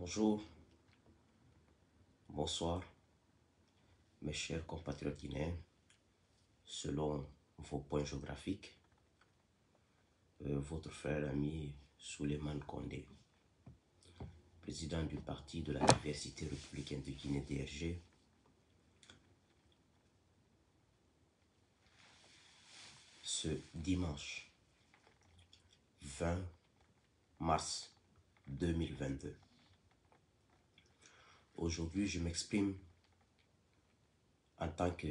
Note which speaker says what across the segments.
Speaker 1: Bonjour, bonsoir, mes chers compatriotes guinéens, selon vos points géographiques, euh, votre frère ami Souleymane Kondé, président du parti de la diversité républicaine de Guinée DRG, ce dimanche 20 mars 2022. Aujourd'hui, je m'exprime en tant que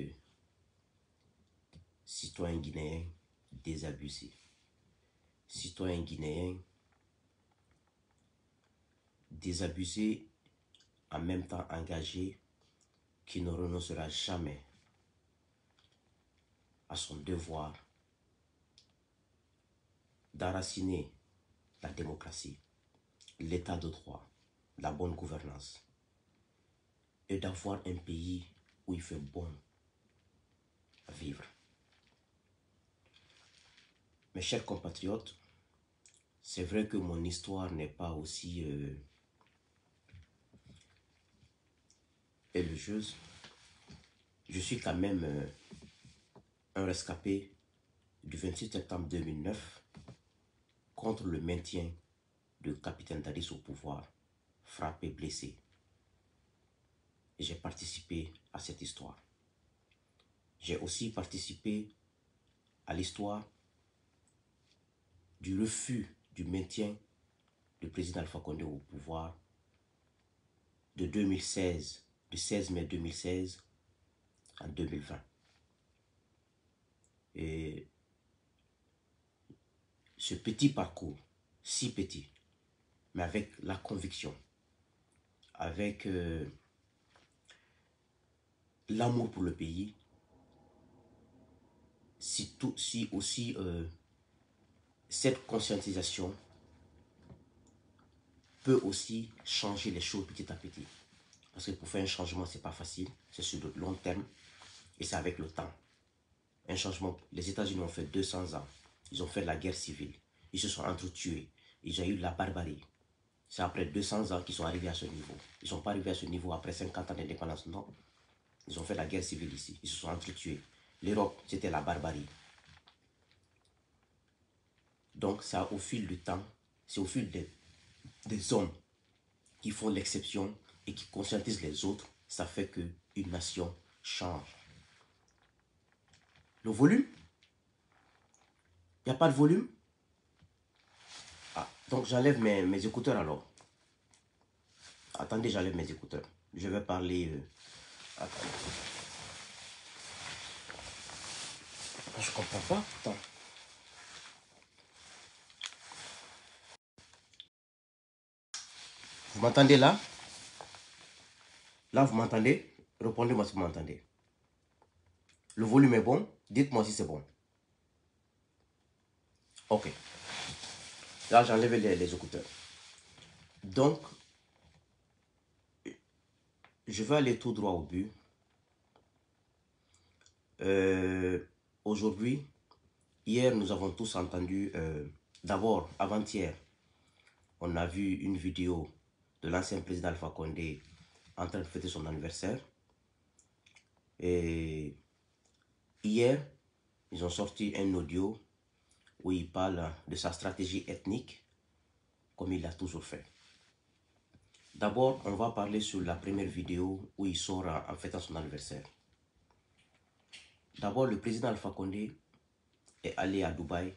Speaker 1: citoyen guinéen désabusé, citoyen guinéen désabusé, en même temps engagé, qui ne renoncera jamais à son devoir d'enraciner la démocratie, l'état de droit, la bonne gouvernance et d'avoir un pays où il fait bon vivre. Mes chers compatriotes, c'est vrai que mon histoire n'est pas aussi euh, élogieuse. Je suis quand même euh, un rescapé du 26 septembre 2009 contre le maintien de capitaine Dadis au pouvoir, frappé, blessé. J'ai participé à cette histoire. J'ai aussi participé à l'histoire du refus du maintien du président Alpha Condé au pouvoir de 2016, du 16 mai 2016 en 2020. Et ce petit parcours, si petit, mais avec la conviction, avec euh, l'amour pour le pays, si, tout, si aussi euh, cette conscientisation peut aussi changer les choses petit à petit. Parce que pour faire un changement, ce n'est pas facile, c'est sur le long terme et c'est avec le temps. Un changement, les États-Unis ont fait 200 ans, ils ont fait la guerre civile, ils se sont entretués, ils ont eu la barbarie. C'est après 200 ans qu'ils sont arrivés à ce niveau. Ils ne sont pas arrivés à ce niveau après 50 ans d'indépendance, non. Ils ont fait la guerre civile ici. Ils se sont entretués. L'Europe, c'était la barbarie. Donc, c'est au fil du temps, c'est au fil des, des hommes qui font l'exception et qui conscientisent les autres, ça fait qu'une nation change. Le volume? Il n'y a pas de volume? Ah, Donc, j'enlève mes, mes, écouteurs alors. Attendez, j'enlève mes écouteurs. Je vais parler... Euh, Je comprends pas. Vous m'entendez là? Là, vous m'entendez? Répondez-moi si vous m'entendez. Le volume est bon? Dites-moi si c'est bon. Ok. Là, j'enlève les écouteurs. Donc, je vais aller tout droit au but. Euh, Aujourd'hui, hier, nous avons tous entendu, euh, d'abord, avant-hier, on a vu une vidéo de l'ancien président Alpha Condé en train de fêter son anniversaire. Et hier, ils ont sorti un audio où il parle de sa stratégie ethnique, comme il l'a toujours fait. D'abord, on va parler sur la première vidéo où il sort en fêtant son anniversaire. D'abord, le président Alpha Condé est allé à Dubaï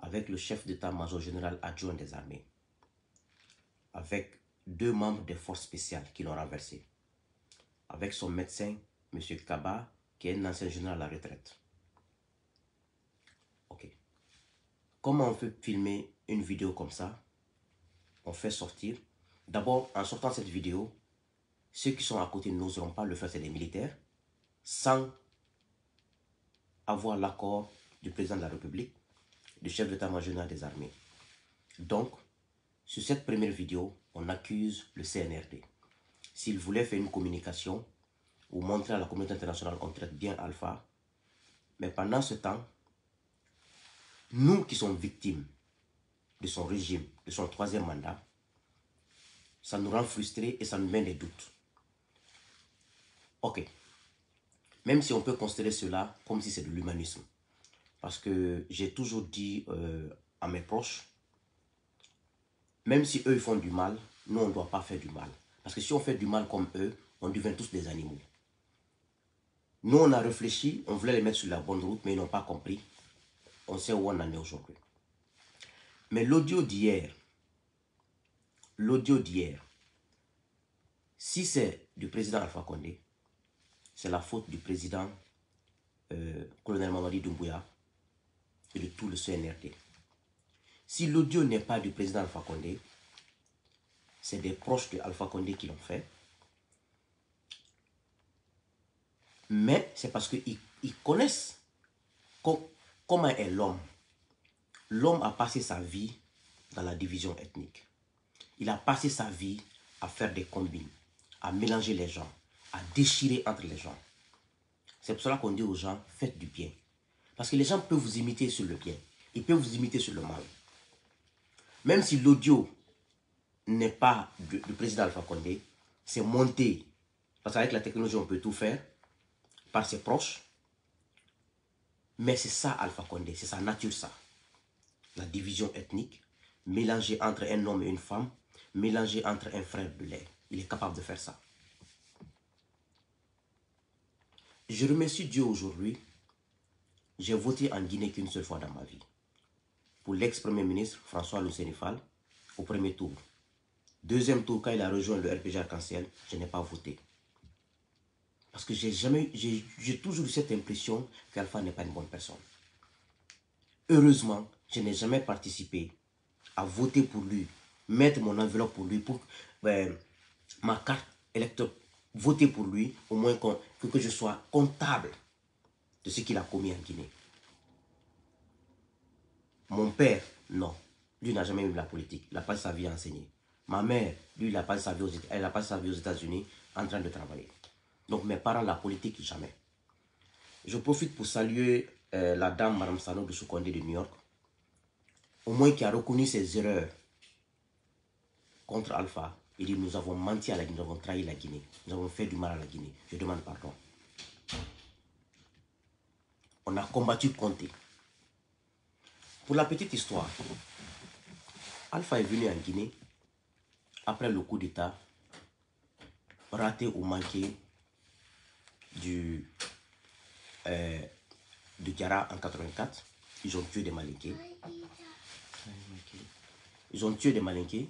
Speaker 1: avec le chef d'état-major général adjoint des armées, avec deux membres des forces spéciales qui l'ont renversé, avec son médecin, M. Kaba, qui est un ancien général à la retraite. Ok. Comment on peut filmer une vidéo comme ça? On fait sortir. D'abord, en sortant cette vidéo, ceux qui sont à côté n'oseront pas le faire, c'est des militaires, sans avoir l'accord du président de la République, du chef d'état-major des armées. Donc, sur cette première vidéo, on accuse le CNRD. S'il voulait faire une communication ou montrer à la communauté internationale qu'on traite bien Alpha, mais pendant ce temps, nous qui sommes victimes de son régime, de son troisième mandat, ça nous rend frustrés et ça nous met des doutes. Ok. Même si on peut considérer cela comme si c'est de l'humanisme. Parce que j'ai toujours dit euh, à mes proches, même si eux font du mal, nous on ne doit pas faire du mal. Parce que si on fait du mal comme eux, on devient tous des animaux. Nous on a réfléchi, on voulait les mettre sur la bonne route, mais ils n'ont pas compris. On sait où on en est aujourd'hui. Mais l'audio d'hier, l'audio d'hier, si c'est du président Alpha Condé, c'est la faute du président euh, colonel Mamadi Doumbouya et de tout le CNRD. Si l'audio n'est pas du président Alpha Condé, c'est des proches de Alpha Condé qui l'ont fait. Mais c'est parce qu'ils connaissent comment est l'homme. L'homme a passé sa vie dans la division ethnique. Il a passé sa vie à faire des combines, à mélanger les gens, à déchirer entre les gens. C'est pour cela qu'on dit aux gens, faites du bien. Parce que les gens peuvent vous imiter sur le bien. Ils peuvent vous imiter sur le mal. Même si l'audio n'est pas du, président Alpha Condé, c'est monté. Parce qu'avec la technologie, on peut tout faire par ses proches. Mais c'est ça Alpha Condé, c'est sa nature ça. La division ethnique, mélangée entre un homme et une femme, mélangée entre un frère de lait. Il est capable de faire ça. Je remercie Dieu aujourd'hui. J'ai voté en Guinée qu'une seule fois dans ma vie. Pour l'ex-premier ministre François Lucénifal au premier tour. Deuxième tour, quand il a rejoint le RPG Arc-en-Ciel, je n'ai pas voté. Parce que j'ai toujours eu cette impression qu'Alpha n'est pas une bonne personne. Heureusement, je n'ai jamais participé à voter pour lui, mettre mon enveloppe pour lui, pour ben, ma carte électorale voter pour lui, au moins que, que je sois comptable de ce qu'il a commis en Guinée. Mon père, non. Lui n'a jamais eu la politique. Il n'a pas sa vie à enseigner. Ma mère, lui, elle n'a pas sa vie aux États-Unis en train de travailler. Donc mes parents, la politique, jamais. Je profite pour saluer euh, la dame, Madame Sano de Soukondé de New York, au moins qui a reconnu ses erreurs contre Alpha il dit, nous avons menti à la Guinée, nous avons trahi la Guinée. Nous avons fait du mal à la Guinée. Je demande pardon. On a combattu Comté. Pour la petite histoire, Alpha est venu en Guinée après le coup d'État raté ou manqué du, euh, Gara en 84. Ils ont tué des Malinqués. Ils ont tué des Malinqués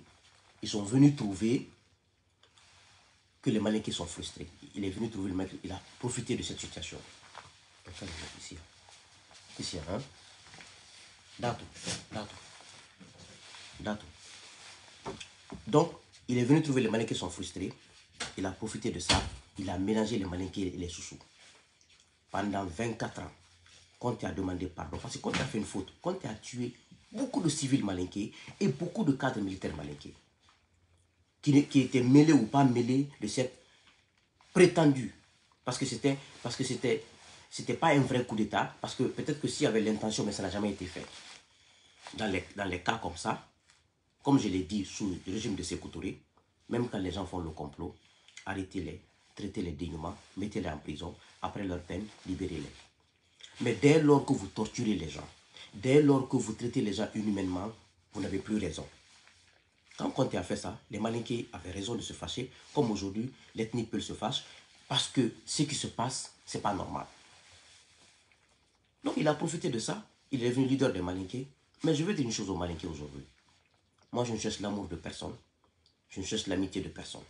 Speaker 1: ils sont venus trouver que les Malinqués sont frustrés. Il est venu trouver le maître, il a profité de cette situation. Ici, ici, hein. Dato, dato, dato. Donc, il est venu trouver les Malinqués sont frustrés. Il a profité de ça. Il a mélangé les Malinqués et les Soussous. Pendant 24 ans, quand a demandé pardon, parce que quand il a fait une faute, quand a tué beaucoup de civils malinqués et beaucoup de cadres militaires malinqués qui, était mêlé ou pas mêlé de cette prétendue. Parce que c'était parce que c'était c'était pas un vrai coup d'État, parce que peut-être que s'il y avait l'intention, mais ça n'a jamais été fait. Dans les, dans les cas comme ça, comme je l'ai dit sous le régime de Sékou même quand les gens font le complot, arrêtez-les, traitez-les dignement, mettez-les en prison, après leur peine, libérez-les. Mais dès lors que vous torturez les gens, dès lors que vous traitez les gens inhumainement, vous n'avez plus raison. Quand Conte a fait ça, les Malinqués avaient raison de se fâcher, comme aujourd'hui, l'ethnie peut se fâcher, parce que ce qui se passe, ce n'est pas normal. Donc il a profité de ça, il est devenu leader des Malinqués. Mais je veux dire une chose aux Malinqués aujourd'hui. Moi, je ne cherche l'amour de personne. Je ne cherche l'amitié de personne.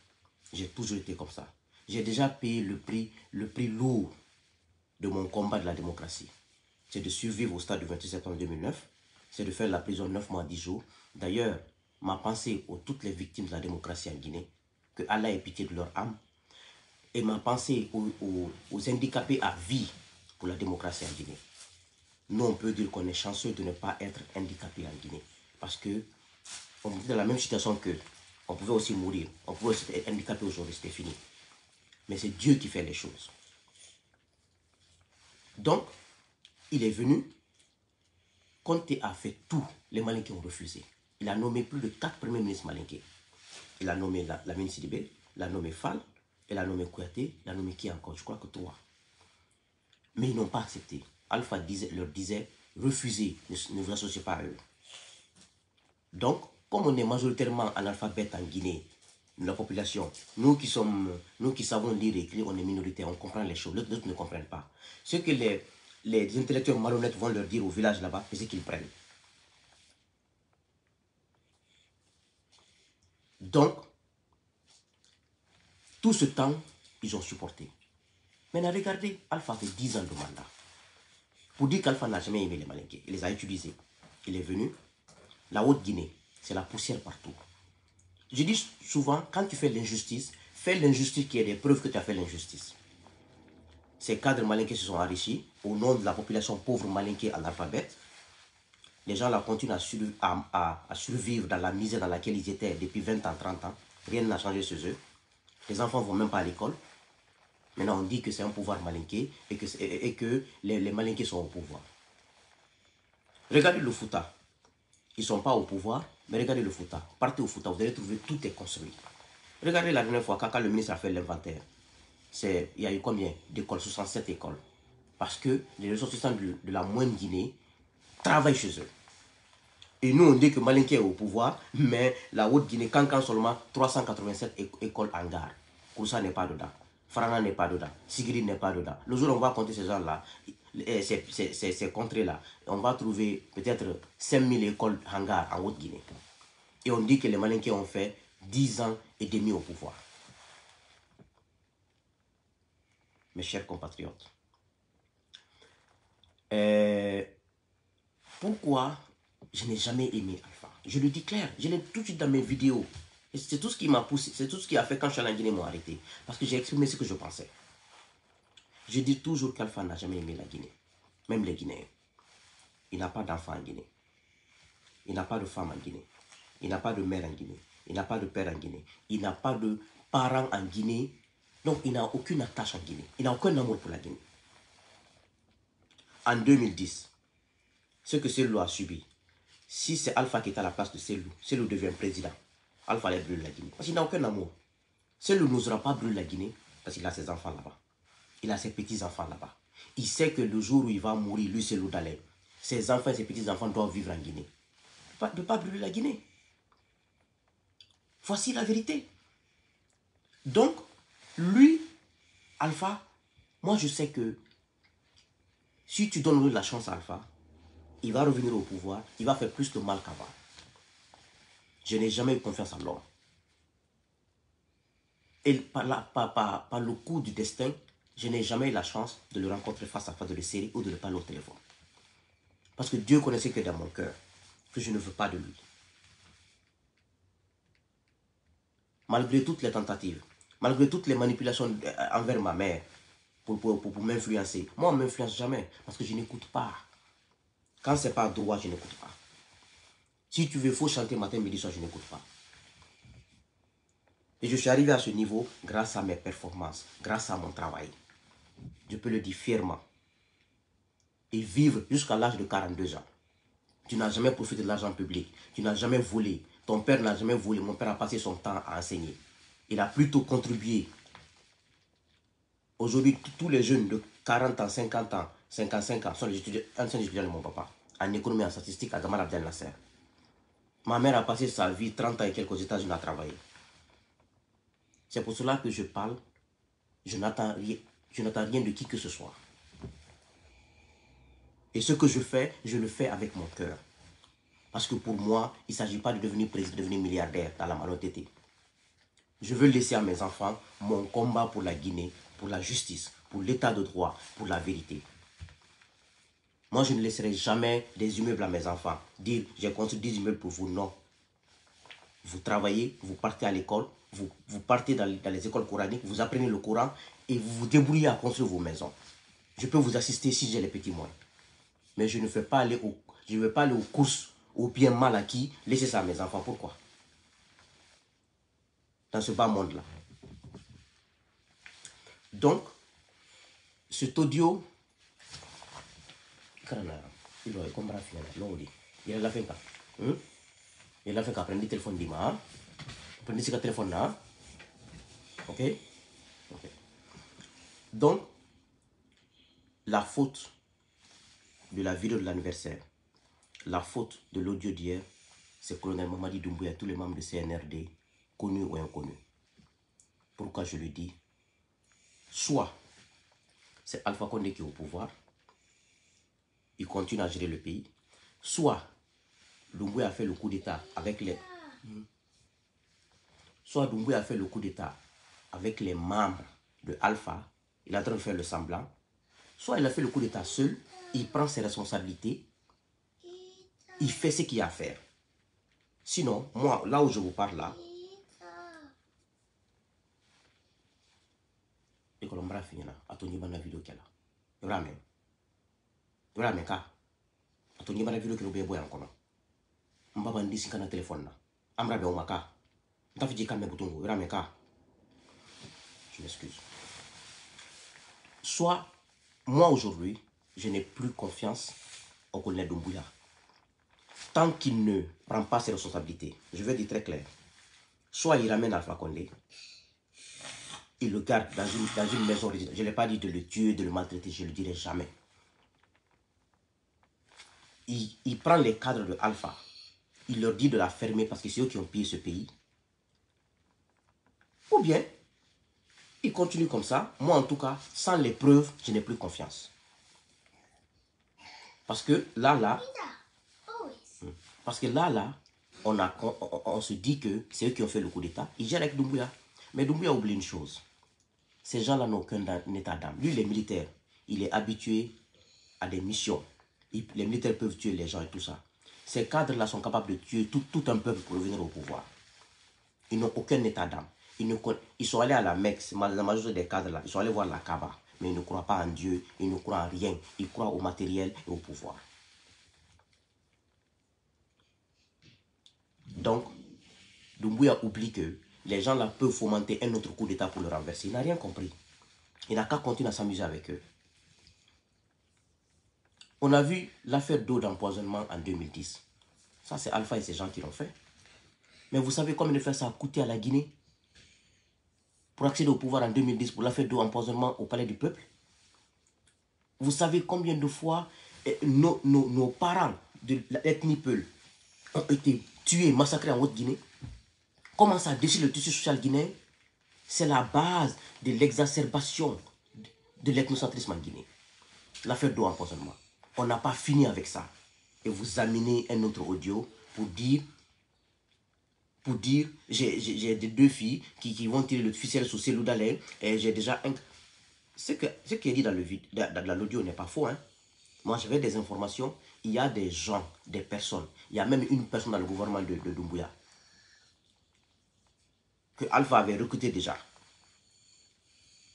Speaker 1: J'ai toujours été comme ça. J'ai déjà payé le prix, le prix lourd de mon combat de la démocratie. C'est de survivre au stade du 26 septembre 2009. C'est de faire la prison 9 mois 10 jours. D'ailleurs, ma pensée aux toutes les victimes de la démocratie en Guinée, que Allah ait pitié de leur âme, et ma pensée aux, handicapés à vie pour la démocratie en Guinée. Nous, on peut dire qu'on est chanceux de ne pas être handicapé en Guinée, parce que on est dans la même situation que on pouvait aussi mourir, on pouvait aussi être handicapé aujourd'hui, c'était fini. Mais c'est Dieu qui fait les choses. Donc, il est venu, Conte a fait tout, les malins qui ont refusé il a nommé plus de quatre premiers ministres malinqués. Il a nommé la, la mine Sidibé, il a nommé Fall, il a nommé Kouyaté, il a nommé qui encore? Je crois que trois. Mais ils n'ont pas accepté. Alpha disait, leur disait, refusez, ne, vous associez pas à eux. Donc, comme on est majoritairement analphabète en Guinée, la population, nous qui sommes, nous qui savons lire et écrire, on est minoritaire, on comprend les choses, d'autres ne comprennent pas. Ce que les, les intellectuels malhonnêtes vont leur dire au village là-bas, c'est ce qu'ils prennent. Donc, tout ce temps, ils ont supporté. Maintenant, regardez, Alpha fait 10 ans de mandat. Pour dire qu'Alpha n'a jamais aimé les Malinqués, il les a utilisés. Il est venu. La Haute-Guinée, c'est la poussière partout. Je dis souvent, quand tu fais l'injustice, fais l'injustice qui est des preuves que tu as fait l'injustice. Ces cadres malinqués se sont enrichis au nom de la population pauvre malinquée en alphabet. Les gens là continuent à, à, survivre dans la misère dans laquelle ils étaient depuis 20 ans, 30 ans. Rien n'a changé chez eux. Les enfants ne vont même pas à l'école. Maintenant, on dit que c'est un pouvoir malinqué et que, les malinqués sont au pouvoir. Regardez le Fouta. Ils ne sont pas au pouvoir, mais regardez le Fouta. Partez au Fouta, vous allez trouver tout est construit. Regardez la dernière fois, quand le ministre a fait l'inventaire, il y a eu combien d'écoles? 67 écoles. Parce que les ressortissants de, de la moindre Guinée travaillent chez eux. Et nous, on dit que Malinké est au pouvoir, mais la Haute-Guinée, quand seulement 387 écoles en gare. Koussa n'est pas dedans. Frana n'est pas dedans. Sigrid n'est pas dedans. Le jour où on va compter ces gens-là, ces, ces, contrées-là, on va trouver peut-être 5000 écoles en gare en Haute-Guinée. Et on dit que les Malinqués ont fait 10 ans et demi au pouvoir. Mes chers compatriotes, euh, pourquoi je n'ai jamais aimé Alpha. Je le dis clair, je l'ai tout de suite dans mes vidéos. C'est tout ce qui m'a poussé, c'est tout ce qui a fait quand je suis allé en Guinée m'ont arrêté. Parce que j'ai exprimé ce que je pensais. Je dis toujours qu'Alpha n'a jamais aimé la Guinée. Même les Guinéens. Il n'a pas d'enfant en Guinée. Il n'a pas de femme en Guinée. Il n'a pas de mère en Guinée. Il n'a pas de père en Guinée. Il n'a pas de parents en Guinée. Donc il n'a aucune attache en Guinée. Il n'a aucun amour pour la Guinée. En 2010, ce que Cellou a subi, si c'est Alpha qui est à la place de Cellou, Cellou devient président. Alpha allait brûler la Guinée. Parce qu'il n'a aucun amour. Cellou n'osera pas brûler la Guinée parce qu'il a ses enfants là-bas. Il a ses petits-enfants là-bas. Il sait que le jour où il va mourir, lui, Cellou Dalé, ses enfants et ses petits-enfants doivent vivre en Guinée. Ne pas brûler la Guinée. Voici la vérité. Donc, lui, Alpha, moi je sais que si tu donnes la chance à Alpha, il va revenir au pouvoir, il va faire plus de mal qu'avant. Je n'ai jamais eu confiance en l'homme. Et par, le coup du destin, je n'ai jamais eu la chance de le rencontrer face à face, de le serrer ou de le parler au téléphone. Parce que Dieu connaissait que dans mon cœur, que je ne veux pas de lui. Malgré toutes les tentatives, malgré toutes les manipulations euh, envers ma mère pour m'influencer, moi, on ne m'influence jamais parce que je n'écoute pas. Quand c'est pas droit, je n'écoute pas. Si tu veux, faut chanter matin, midi, soir, je n'écoute pas. Et je suis arrivé à ce niveau grâce à mes performances, grâce à mon travail. Je peux le dire fièrement. Et vivre jusqu'à l'âge de 42 ans. Tu n'as jamais profité de l'argent public. Tu n'as jamais volé. Ton père n'a jamais volé. Mon père a passé son temps à enseigner. Il a plutôt contribué. Aujourd'hui, tous les jeunes de 40 ans, 50 ans, 55 ans, sont les étudiants, anciens étudiants de mon papa, en économie et en statistique à Gamal Abdel Nasser. Ma mère a passé sa vie 30 ans et quelques États-Unis à travailler. C'est pour cela que je parle, je n'attends rien, rien de qui que ce soit. Et ce que je fais, je le fais avec mon cœur. Parce que pour moi, il ne s'agit pas de devenir président, de devenir milliardaire dans la malhonnêteté. Je veux laisser à mes enfants mon combat pour la Guinée, pour la justice, pour l'état de droit, pour la vérité. Moi, je ne laisserai jamais des immeubles à mes enfants. Dire, j'ai construit 10 immeubles pour vous. Non. Vous travaillez, vous partez à l'école, vous, vous partez dans, les écoles coraniques, vous apprenez le Coran et vous vous débrouillez à construire vos maisons. Je peux vous assister si j'ai les petits moyens. Mais je ne fais pas aller au, je vais pas aller aux courses, aux bien mal acquis, laisser ça à mes enfants. Pourquoi? Dans ce bas monde-là. Donc, cet audio karana ilo e kombra fiana longdi ila la fenka hmm? Ila fenka prendi telepon di ma Prenez ce téléphone là. Ok? Ok. Donc, la faute de la vidéo de l'anniversaire, la faute de l'audio d'hier, c'est colonel Mamadi Doumbouya, tous les membres de CNRD, connus ou inconnus. Pourquoi je le dis? Soit c'est Alpha Condé qui est au pouvoir, il continue à gérer le pays, soit Doumbouya a fait le coup d'État avec les... Soit Doumbouya a fait le coup d'État avec les membres de Alpha, il est en train de faire le semblant, soit il a fait le coup d'État seul, il prend ses responsabilités, il fait ce qu'il a à faire. Sinon, moi, là où je vous parle là, école mbara fi ɲɛna a to ɲibana video kɛla i b'a mɛn i b'a mɛn ka a to ɲibana video kɛla u bɛ bɔ yan kɔnɔ n ba b'an disi kana téléphone na. B'a mɛn ka. Je m'excuse. Soit moi aujourd'hui je n'ai plus confiance au colonel Doumbouya. Tant qu'il ne prend pas ses responsabilités je vais dire très clair. Soit il ramène Alpha Condé il le garde dans une, dans une maison. Je ne l'ai pas dit de le tuer, de le maltraiter, je ne le dirai jamais. Il, il, prend les cadres de Alpha, il leur dit de la fermer parce que c'est eux qui ont pillé ce pays. Ou bien, il continue comme ça. Moi, en tout cas, sans les preuves, je n'ai plus confiance. Parce que là, là, parce que là, là, on, a, on, on, on se dit que c'est eux qui ont fait le coup d'État. Ils gèrent avec Doumbouya. Mais Doumbouya oublie une chose. Ces gens-là n'ont aucun état d'âme. Lui, il est militaire. Il est habitué à des missions. Les militaires peuvent tuer les gens et tout ça. Ces cadres-là sont capables de tuer tout, un peuple pour revenir au pouvoir. Ils n'ont aucun état d'âme. Ils, sont allés à la Mecque, la majorité des cadres-là. Ils sont allés voir la Kaaba. Mais ils ne croient pas en Dieu. Ils ne croient en rien. Ils croient au matériel et au pouvoir. Donc, Doumbouya oublie que les gens là peuvent fomenter un autre coup d'État pour le renverser. Il n'a rien compris. Il n'a qu'à continuer à s'amuser avec eux. On a vu l'affaire d'eau d'empoisonnement en 2010. Ça, c'est Alpha et ces gens qui l'ont fait. Mais vous savez combien de fois ça a coûté à la Guinée pour accéder au pouvoir en 2010 pour l'affaire d'eau d'empoisonnement au palais du peuple? Vous savez combien de fois eh, nos, nos, parents de l'ethnie Peul ont été tués, massacrés en Haute-Guinée? Comment ça déchire le tissu social guinéen? C'est la base de l'exacerbation de l'ethnocentrisme en Guinée. L'affaire d'eau empoisonnement. On n'a pas fini avec ça. Et vous amenez un autre audio pour dire, pour dire, j'ai deux filles qui, qui, vont tirer le ficelle sur Célou Dalin et j'ai déjà un... Ce, que, ce qui est dit dans l'audio n'est pas faux. Hein? Moi, j'avais des informations. Il y a des gens, des personnes. Il y a même une personne dans le gouvernement de, de Doumbouya que Alpha avait recruté déjà,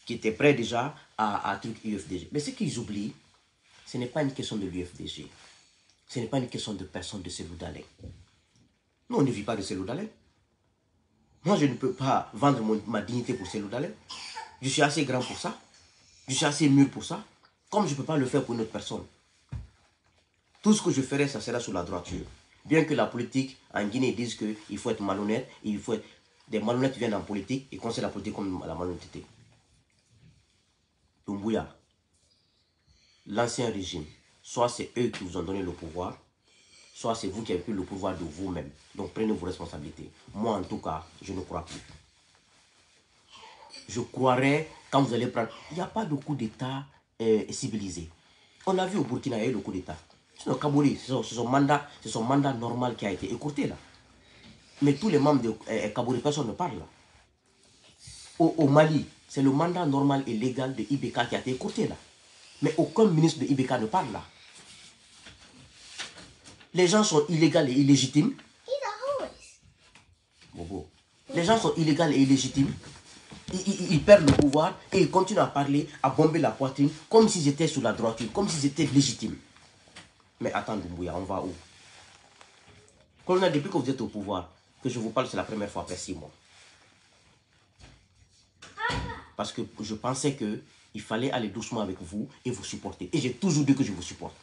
Speaker 1: qui était prêt déjà à, à truc UFDG. Mais ce qu'ils oublient, ce n'est pas une question de l'UFDG. Ce n'est pas une question de personne de Célou Dalin. Nous, on ne vit pas de Célou Dalin. Moi, je ne peux pas vendre ma dignité pour Célou Dalin. Je suis assez grand pour ça. Je suis assez mûr pour ça. Comme je ne peux pas le faire pour une autre personne. Tout ce que je ferai, ça sera sous la droiture. Bien que la politique en Guinée dise qu'il faut être malhonnête, il faut être des malhonnêtes viennent en politique et conseillent la politique comme la malhonnêteté. Doumbouya, l'ancien régime, soit c'est eux qui vous ont donné le pouvoir, soit c'est vous qui avez pris le pouvoir de vous-même. Donc prenez vos responsabilités. Moi, en tout cas, je ne crois plus. Je croirais, quand vous allez prendre... Il n'y a pas de coup d'État euh, civilisé. On a vu au Burkina, il y a eu le coup d'État. Sinon, Kabouli, c'est son, mandat, normal qui a été écourté là. Mais tous les membres de euh, personne ne parle. Au, au Mali, c'est le mandat normal et légal de IBK qui a été écourté là. Mais aucun ministre de IBK ne parle là. Les gens sont illégaux et illégitimes. Bobo. Les gens sont illégaux et illégitimes. Ils, ils, ils, perdent le pouvoir et ils continuent à parler, à bomber la poitrine, comme s'ils étaient sous la droiture, comme s'ils étaient légitimes. Mais attendez, Mbouya, on va où? Colonel, depuis que vous êtes au pouvoir, que je vous parle, c'est la première fois après six mois. Parce que je pensais qu'il fallait aller doucement avec vous et vous supporter. Et j'ai toujours dit que je vous supporte.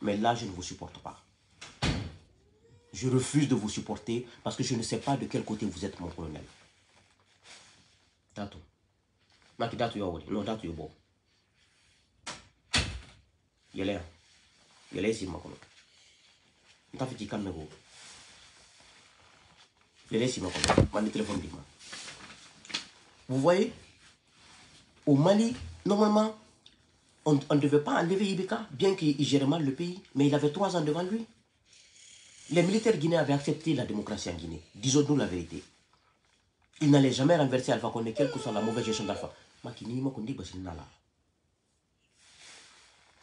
Speaker 1: Mais là, je ne vous supporte pas. Je refuse de vous supporter parce que je ne sais pas de quel côté vous êtes, mon colonel. Dato. Maki dato yo Non, dato yo bo. Yele. Yele si ma kono. Nta fiti kamme go. Yele si ma kono. Mani téléphone di ma. Vous voyez, au Mali, normalement, on ne devait pas enlever Ibeka, bien qu'il gère mal le pays, mais il avait trois ans devant lui. Les militaires guinéens avaient accepté la démocratie en Guinée. Disons-nous la vérité. Ils n'allaient jamais renverser Alpha Condé, quelle que soit la mauvaise gestion d'Alpha.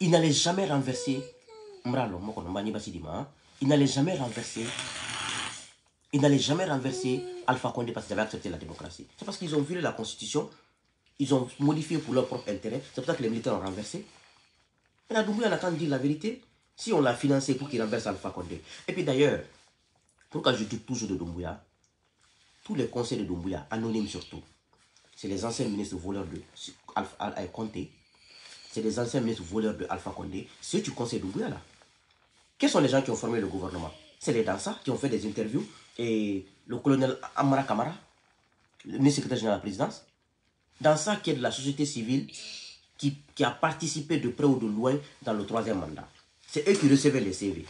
Speaker 1: Il n'allait jamais renverser hein. il n'allait jamais renverser il n'allait jamais renverser Alpha Condé parce qu'ils avaient accepté la démocratie. C'est parce qu'ils ont violé la constitution, ils ont modifié pour leur propre intérêt. C'est pour ça que les militaires ont renversé. Et Doumbouya n'a qu'à dire la vérité. Si on l'a financé pour qu'il renverse Alpha Condé. Et puis d'ailleurs, pourquoi je doute toujours de Doumbouya? Tous les conseils de Doumbouya, anonymes surtout, c'est les anciens ministres voleurs de Alpha Condé. C'est les anciens ministres voleurs de Alpha Condé. Ceux du conseil Doumbouya là. Quels sont les gens qui ont formé le gouvernement? C'est les danseurs qui ont fait des interviews et le colonel Amara Kamara, le ministre secrétaire général de la présidence, dans ça qui est de la société civile qui, a participé de près ou de loin dans le troisième mandat. C'est eux qui recevaient les CV.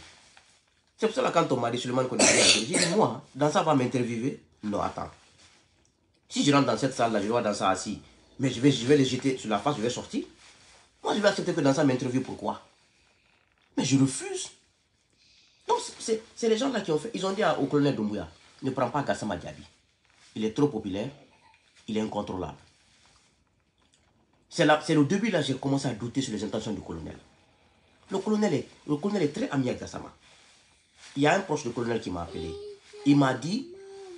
Speaker 1: C'est pour ça que quand on m'a dit Suleiman qu'on j'ai dit moi, dans ça va m'interviewer Non, attends. Si je rentre dans cette salle-là, je vois dans ça assis, mais je vais, je vais les jeter sur la face, je vais sortir. Moi, je vais accepter que dans ça m'interviewe. Pourquoi? Mais je refuse. Donc, c'est les gens là qui ont fait. Ils ont dit au colonel Doumbouya ne prends pas Gassama Diaby. Il est trop populaire, il est incontrôlable. C'est au début là j'ai commencé à douter sur les intentions du colonel. Le colonel est, le colonel est très ami avec Gassama. Il y a un proche du colonel qui m'a appelé. Il m'a dit,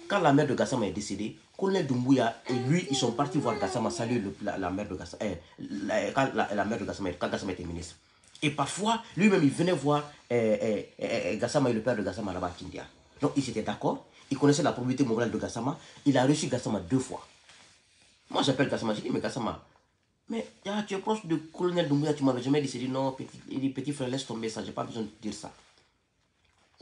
Speaker 1: quand la mère de Gassama est décédée, colonel Doumbouya et lui, ils sont partis voir Gassama saluer la, mère de Gassama, eh, la, la, mère de Gassama, quand Gassama était ministre. Et parfois, lui-même, il venait voir eh, eh, Gassama et le père de Gassama là-bas à Kindia. Donc, ils étaient d'accord. Il connaissait la probabilité morale de Gassama. Il a reçu Gassama deux fois. Moi, j'appelle Gassama. Je dis, mais Gassama, mais tu es proche de colonel Doumbouya, tu m'avais jamais dit. Il dit, non, petit, il dit, petit frère, laisse tomber ça. J'ai pas besoin de dire ça.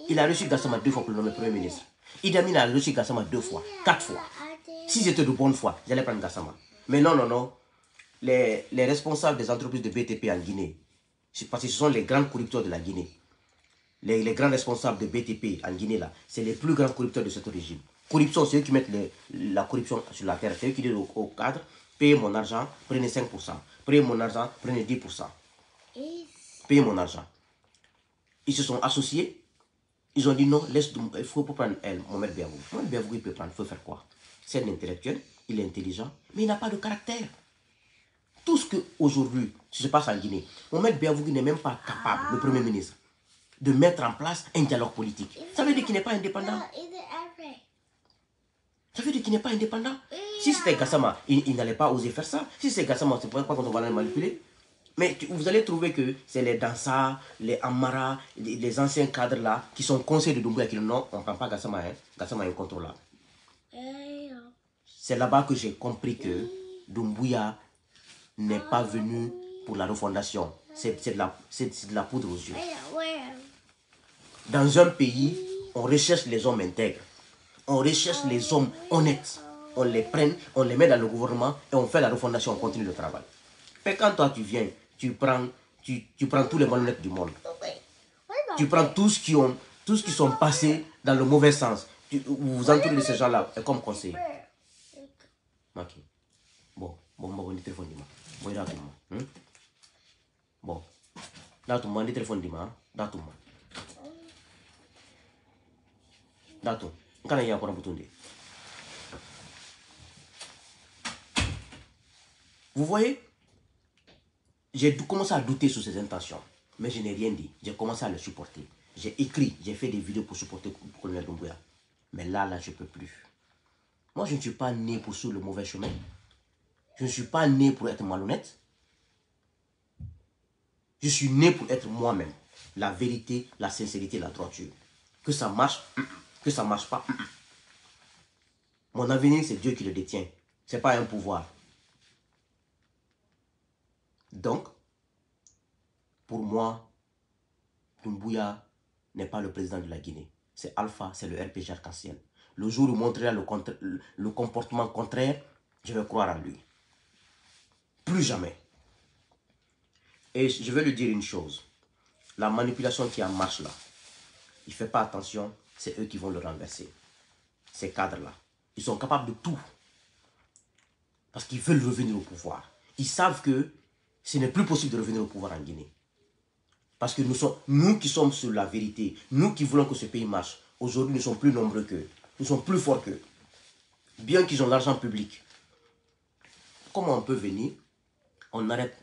Speaker 1: Il a reçu Gassama deux fois pour le nommer Premier ministre. Idi Amin a reçu Gassama deux fois, quatre fois. Si c'était de bonne foi, j'allais prendre Gassama. Mais non, non, non. Les, les responsables des entreprises de BTP en Guinée, parce que ce sont les grands corrupteurs de la Guinée. Les, les grands responsables de BTP en Guinée, là, c'est les plus grands corrupteurs de ce régime. Corruption, c'est eux qui mettent la corruption sur la terre. C'est eux qui disent au, cadre, payez mon argent, prenez 5%. Prenez mon argent, prenez 10%. Payez mon argent. Ils se sont associés. Ils ont dit non, laisse, il faut prendre elle, Mohamed Biavou. Mohamed Biavou, il peut prendre, il faut faire quoi? C'est un intellectuel, il est intelligent, mais il n'a pas de caractère. Tout ce que aujourd'hui se passe en Guinée, Mohamed Biavou n'est même pas capable, le Premier ministre, de mettre en place un dialogue politique. Ça veut dire qu'il n'est pas indépendant. Ça veut dire qu'il n'est pas indépendant. Si c'était Gassama, il, n'allait pas oser faire ça. Si c'est Gassama, c'est pas qu'on va le manipuler. Mais vous allez trouver que c'est les Dansa, les Amara, les, anciens cadres là, qui sont conseillers de Doumbouya qui non, on ne prend pas Gassama, hein. Gassama est incontrôlable. C'est là-bas que j'ai compris que Doumbouya n'est pas venu pour la refondation. C'est de la poudre aux yeux. Dans un pays, on recherche les hommes intègres. On recherche les hommes honnêtes. On les prend, on les met dans le gouvernement et on fait la refondation, on continue le travail. Mais quand toi tu viens, tu prends, tu, tu prends tous les malhonnêtes du monde. Tu prends tous qui ont, tous qui sont passés dans le mauvais sens. Tu, vous vous entourez de ces gens-là comme conseiller. Ok. Bon, bon, bon, bon, téléphone dis-moi. Bon, là, tout le monde. Bon. Là, tout le monde, téléphone dis-moi. Là, tout le monde. Là, tout. Quand il y a encore un bouton Vous voyez j'ai commencé à douter sur ses intentions. Mais je n'ai rien dit. J'ai commencé à le supporter. J'ai écrit, j'ai fait des vidéos pour supporter colonel Doumbouya. Mais là, là, je ne peux plus. Moi, je ne suis pas né pour suivre le mauvais chemin. Je ne suis pas né pour être malhonnête. Je suis né pour être moi-même. La vérité, la sincérité, la droiture. Que ça marche, que ça marche pas. Mon avenir, c'est Dieu qui le détient. Ce n'est pas un pouvoir. Donc, pour moi, Doumbouya n'est pas le président de la Guinée. c'est Alpha, c'est le RPG arc-en-ciel. Le jour où il le, comportement contraire, je vais croire en lui. Plus jamais. Et je vais lui dire une chose. La manipulation qui en marche là, il ne fait pas attention, c'est eux qui vont le renverser. Ces cadres-là. Ils sont capables de tout. Parce qu'ils veulent revenir au pouvoir. Ils savent que ce n'est plus possible de revenir au pouvoir en Guinée. Parce que nous, qui sommes sur la vérité, nous qui voulons que ce pays marche, aujourd'hui nous sommes plus nombreux qu'eux. Nous sommes plus forts qu'eux. Bien qu'ils ont l'argent public. Comment on peut venir On n'arrête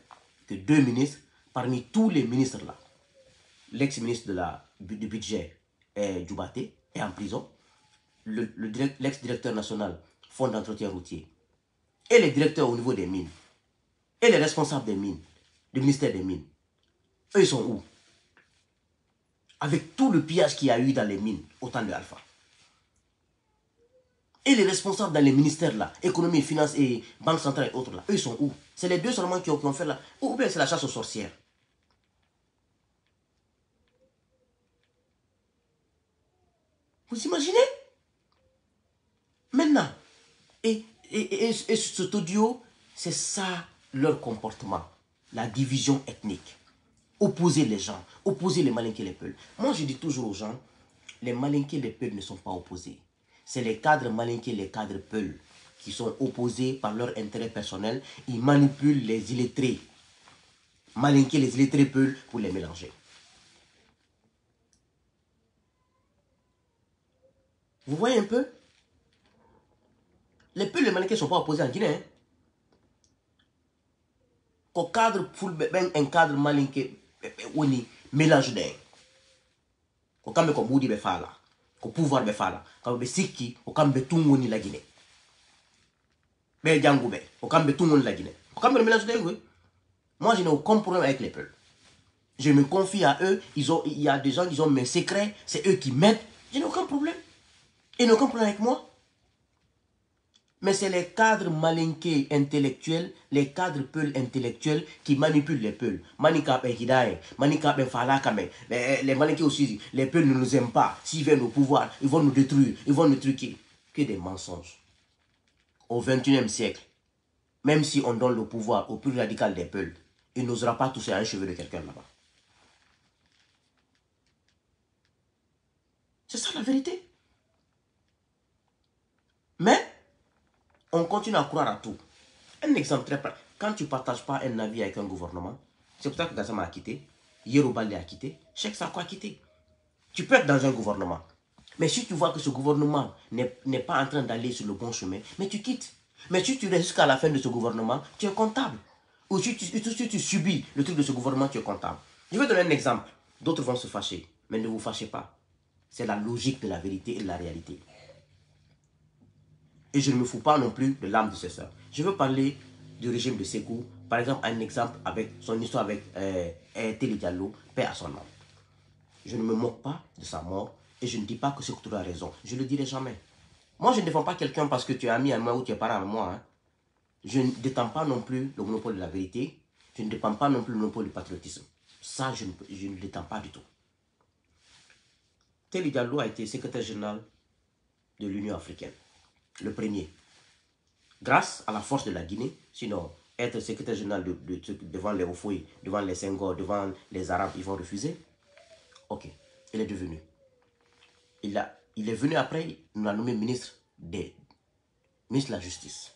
Speaker 1: que deux ministres parmi tous les ministres là. L'ex-ministre du budget, est Djoubaté, est en prison. L'ex-directeur national, fonds d'entretien routier. Et les directeurs au niveau des mines. Et les responsables des mines, du ministère des mines. Eux, ils sont où? Avec tout le pillage qu'il y a eu dans les mines, autant de Alpha. Et les responsables dans les ministères là, économie, finances et banque centrale et autres là, eux ils sont où? C'est les deux seulement qui ont, fait là. Ou bien c'est la chasse aux sorcières. Vous imaginez? Maintenant, et, et, et, et cet audio, c'est ça leur comportement, la division ethnique. Opposer les gens, opposer les malinqués et les peuls. Moi, je dis toujours aux gens, les malinqués et les peuls ne sont pas opposés. C'est les cadres malinqués et les cadres peuls qui sont opposés par leur intérêt personnel. Ils manipulent les illettrés. Malinqués, les illettrés peuls pour les mélanger. Vous voyez un peu? Les peuls et les malinqués ne sont pas opposés en Guinée. Hein? Qu'au cadre, ben, un cadre malinqué, woni mélange d'un ko kamɓe ko ɓuuɗi ɓe faala ko pouvoir ɓe faala kamɓe ɓe sikki ko kamɓe tun woni la guine ɓe janguɓe ko kamɓe tun woni la guine ko kamɓe no mélange d'un moi je n'ai aucun problème avec les peuples. Je me confie à eux ils ont il y a des gens qui ont mes secrets c'est eux qui m'aident. Je n'ai aucun problème. Ils n'ont aucun problème avec moi mais c'est les cadres malinqués intellectuels, les cadres peuls intellectuels qui manipulent les peuls. Manika hidaye, manika falakame. Les malinqués aussi, les peuls ne nous aiment pas. S'ils viennent au pouvoir, ils vont nous détruire, ils vont nous truquer. Que des mensonges. Au 21e siècle, même si on donne le pouvoir au plus radical des peuls, il n'osera pas toucher un cheveu de quelqu'un là-bas. C'est ça la vérité. Mais on continue à croire à tout. Un exemple très pratique. Quand tu ne partages pas un avis avec un gouvernement, c'est pour ça que Gassama a quitté, Yerobalde a quitté, Cheikh Sarko a quitté. Tu peux être dans un gouvernement. Mais si tu vois que ce gouvernement n'est pas en train d'aller sur le bon chemin, mais tu quittes. Mais si tu restes jusqu'à la fin de ce gouvernement, tu es comptable. Ou si tu subis le truc de ce gouvernement, tu es comptable. Je vais donner un exemple. D'autres vont se fâcher. Mais ne vous fâchez pas. C'est la logique de la vérité et de la réalité. Et je ne me fous pas non plus de l'âme de ses soeurs. Je veux parler du régime de Sekou. Par exemple, un exemple avec son histoire avec euh, Télé Diallo, père à son âme. Je ne me moque pas de sa mort et je ne dis pas que Sekou a raison. Je ne le dirai jamais. Moi, je ne défends pas quelqu'un parce que tu es ami à moi ou tu es parent à moi. Hein. Je ne détends pas non plus le monopole de la vérité. Je ne détends pas non plus le monopole du patriotisme. Ça, je ne, je ne détends pas du tout. Télé Diallo a été secrétaire général de l'Union africaine le premier. Grâce à la force de la Guinée, sinon être secrétaire général de, devant les Ofoui, devant les Senghor, devant les Arabes, ils vont refuser. Ok, il est devenu. Il, a, il est venu après, il nous a nommé ministre, des, ministre de la Justice.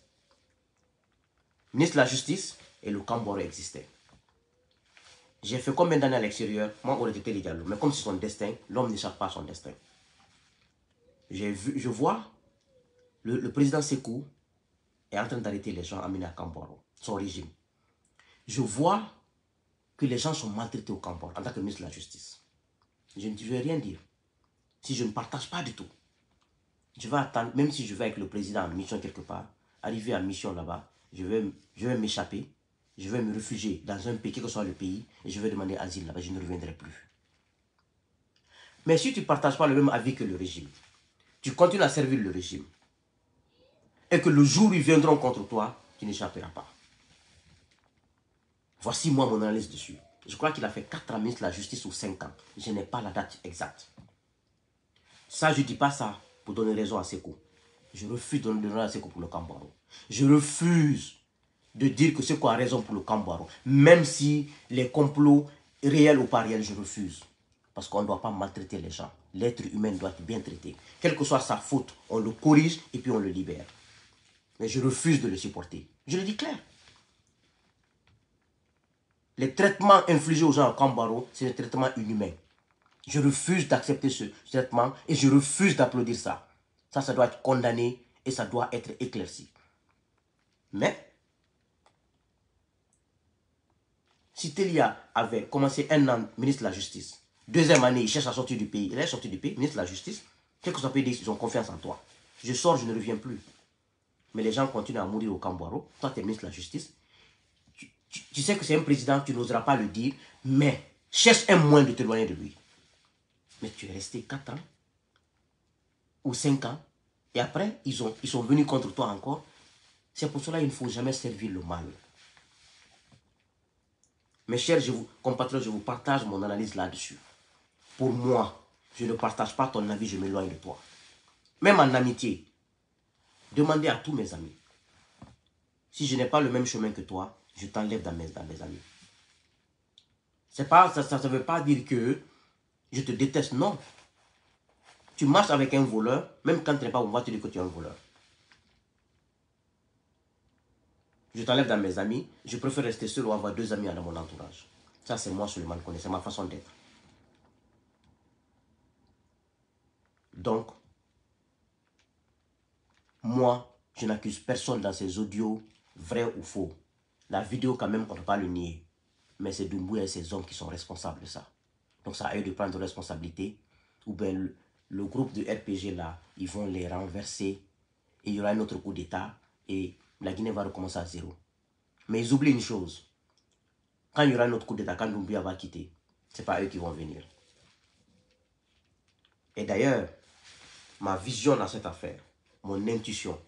Speaker 1: Ministre de la Justice et le Cambore existait. J'ai fait combien d'années à l'extérieur? Moi, on était les. Mais comme c'est son destin, l'homme n'échappe pas à son destin. Vu, je vois le, président Sekou est en train d'arrêter les gens amenés à Camboro, son régime. Je vois que les gens sont maltraités au Camboro en tant que ministre de la Justice. Je ne veux rien dire. Si je ne partage pas du tout, je vais attendre, même si je vais avec le président en mission quelque part, arriver en mission là-bas, je vais, je vais m'échapper, je vais me réfugier dans un pays, quel que soit le pays, et je vais demander asile là-bas, je ne reviendrai plus. Mais si tu ne partages pas le même avis que le régime, tu continues à servir le régime, et que le jour où ils viendront contre toi, tu n'échapperas pas. Voici moi mon analyse dessus. Je crois qu'il a fait 4 ans de la justice ou 5 ans. Je n'ai pas la date exacte. Ça, je ne dis pas ça pour donner raison à Seko. Je refuse de donner raison à Seko pour le Cambaro. Je refuse de dire que Seko a raison pour le Cambaro. Même si les complots réels ou pas réels, je refuse. Parce qu'on ne doit pas maltraiter les gens. L'être humain doit être bien traité. Quelle que soit sa faute, on le corrige et puis on le libère. Mais je refuse de le supporter. Je le dis clair. Les traitements infligés aux gens à Cambaro, c'est des traitements inhumains. Je refuse d'accepter ce traitement et je refuse d'applaudir ça. Ça, ça doit être condamné et ça doit être éclairci. Mais, si Telia avait commencé un an ministre de la Justice, deuxième année, il cherche à sortir du pays, il est sorti du pays, ministre de la Justice, quel que soit pays, ils ont confiance en toi. Je sors, je ne reviens plus. Mais les gens continuent à mourir au Cambaro. Toi, tu es ministre de la Justice. Tu, sais que c'est un président, tu n'oseras pas le dire, mais cherche un moyen de t'éloigner de lui. Mais tu es resté 4 ans ou 5 ans. Et après, ils, ont, ils sont venus contre toi encore. C'est pour cela qu'il ne faut jamais servir le mal. Mes chers je vous, compatriotes, je vous partage mon analyse là-dessus. Pour moi, je ne partage pas ton avis, je m'éloigne de toi. Même en amitié, demandez à tous mes amis. Si je n'ai pas le même chemin que toi, je t'enlève dans mes, dans mes amis. Pas, ça ne veut pas dire que je te déteste, non. Tu marches avec un voleur, même quand tu n'es pas au voit, tu dis que tu es un voleur. Je t'enlève dans mes amis, je préfère rester seul ou avoir deux amis dans mon entourage. Ça, c'est moi, Suleiman connais, c'est ma façon d'être. Donc, moi, je n'accuse personne dans ces audios, vrais ou faux. La vidéo, quand même, on ne peut pas le nier. Mais c'est Doumbouya et ses hommes qui sont responsables de ça. Donc, ça a eu de prendre responsabilité. Ou bien le, groupe de RPG, là, ils vont les renverser. Et il y aura un autre coup d'État. Et la Guinée va recommencer à zéro. Mais ils oublient une chose. Quand il y aura un autre coup d'État, quand Doumbouya va quitter, ce n'est pas eux qui vont venir. Et d'ailleurs, ma vision dans cette affaire, mon intuition,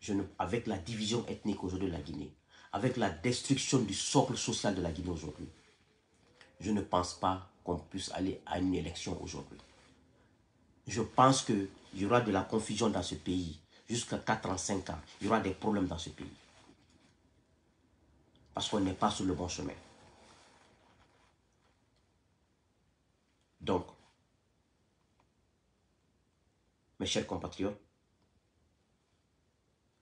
Speaker 1: je ne, avec la division ethnique aujourd'hui de la Guinée, avec la destruction du socle social de la Guinée aujourd'hui, je ne pense pas qu'on puisse aller à une élection aujourd'hui. Je pense qu'il y aura de la confusion dans ce pays jusqu'à 4 ans, 5 ans. Il y aura des problèmes dans ce pays. Parce qu'on n'est pas sur le bon chemin. Donc, mes chers compatriotes,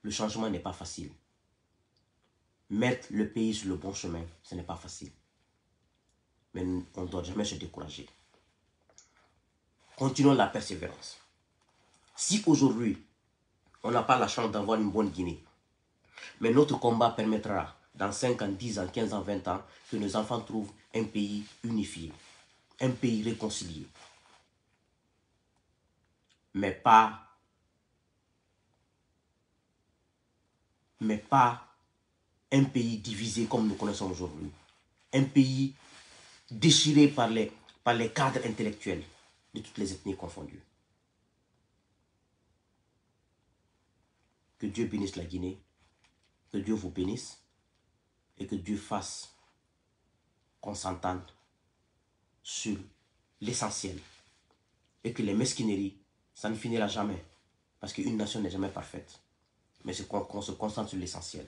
Speaker 1: le changement n'est pas facile mettre le pays sur le bon chemin, ce n'est pas facile. Mais on ne doit jamais se décourager. Continuons la persévérance. Si aujourd'hui, on n'a pas la chance d'avoir une bonne Guinée, mais notre combat permettra, dans 5 ans, 10 ans, 15 ans, 20 ans, que nos enfants trouvent un pays unifié, un pays réconcilié. Mais pas mais pas un pays divisé comme nous connaissons aujourd'hui. Un pays déchiré par les, par les cadres intellectuels de toutes les ethnies confondues. Que Dieu bénisse la Guinée, que Dieu vous bénisse et que Dieu fasse qu'on s'entende sur l'essentiel et que les mesquineries, ça ne finira jamais parce qu'une nation n'est jamais parfaite mais qu'on se concentre sur l'essentiel.